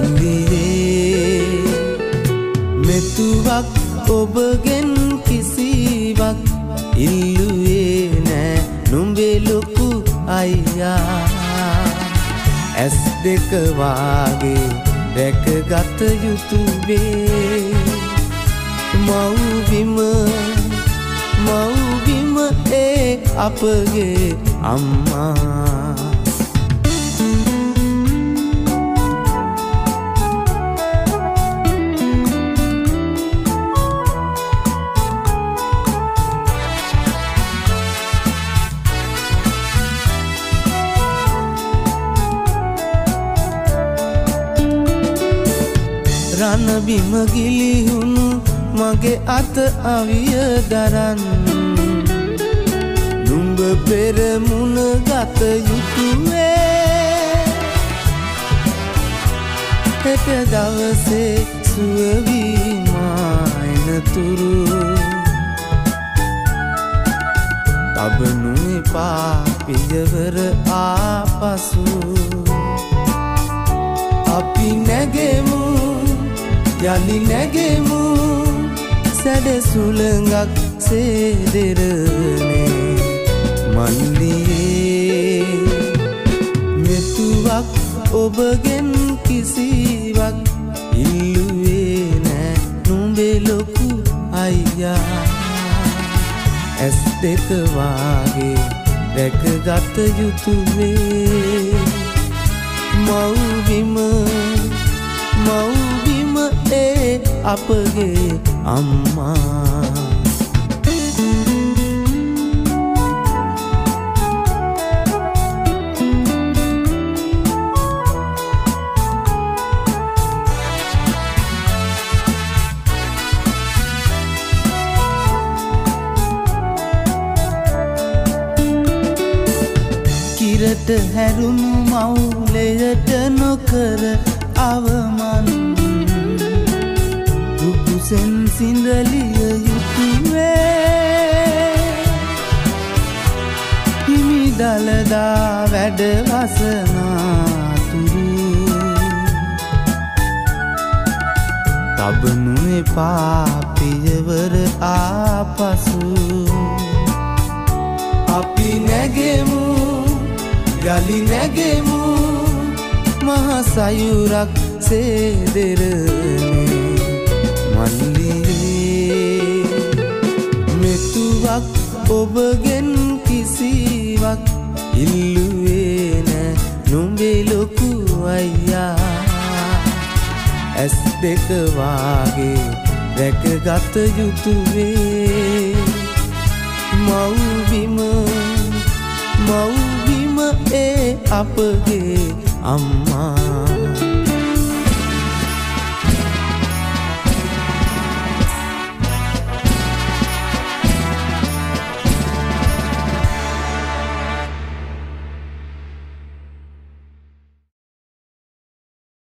මල්ලියේ මෙතුවක් ඔබගෙන් කිසිවක් ඉල්ලුවේ නෑ. නුඹේ ලොකු අයියා ඇස් දෙකවාගේ රැකගත යුතුවේ. මව්බිම මව්බිම ඒ අපගේ අම්මා. රණබිම ගිලිහුණු මගේ අත අවිය දරන්න. නුඹ පෙරමුණ ගත යුතුවේ. හෙට දවසේ සුවවීමායනතුරු තබනු එපා පියවර ආපසු. අපි නැගෙමු යළි නැගෙමු. සැඩසුළඟක් සේදෙරනේ මන්දියේ මෙතුවක් ඔබගෙන් කිසිවක් ඉල්ලුවේ නෑ. නුඹේ ලොකු අයියා ඇස් දෙකවාගේ දැකගත යුතුවේ. මව්බිම අපගේ අම්මා. කිරට හැරුණු මවුලයට නොකර අවමන් සිඳලිය යුතුවේ. හිමි දළදා වැඩවසනාතුරු තබනු එපා පියවර ආපසු. අපි නැගෙමු යළි නැගෙමු මහසයුරක් සේදෙරනේ මල්ලියේ මෙතුවක් ඔබගෙන් කිසිවක් ඉල්ලුවේ නෑ. නුඹේ ලොකු අයියා. ඇස් දෙකවාගේ රැකගත යුතුවේ. මව්බිම මව්බිම ඒ අපගේ අම්මා.